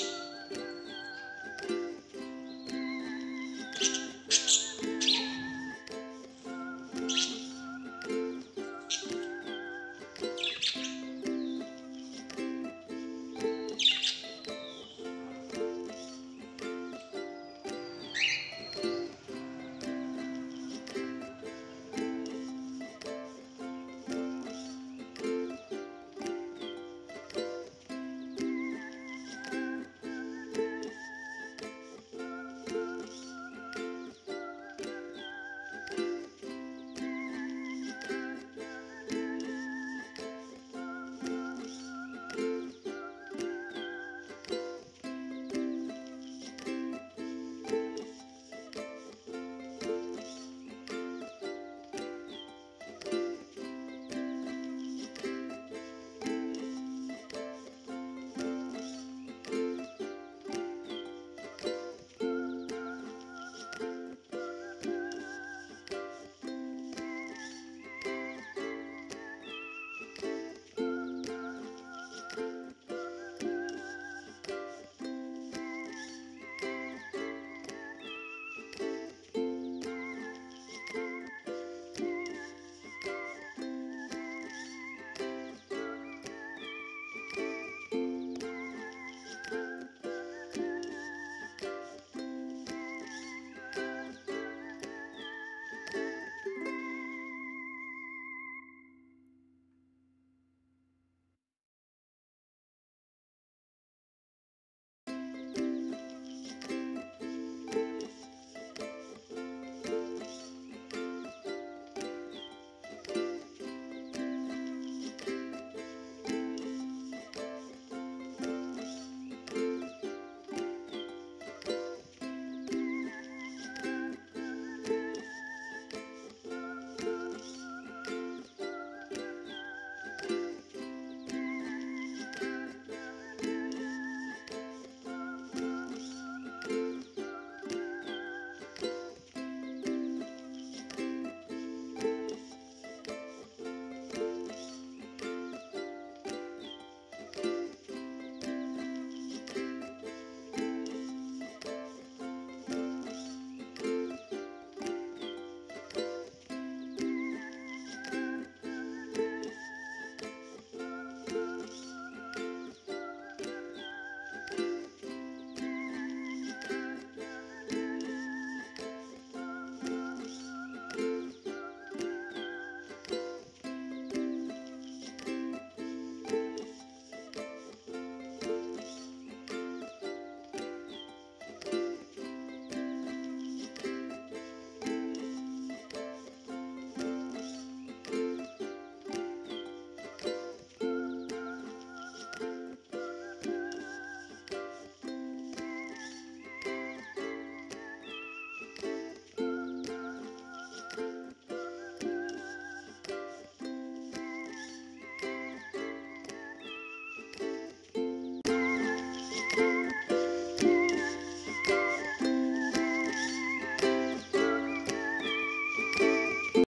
you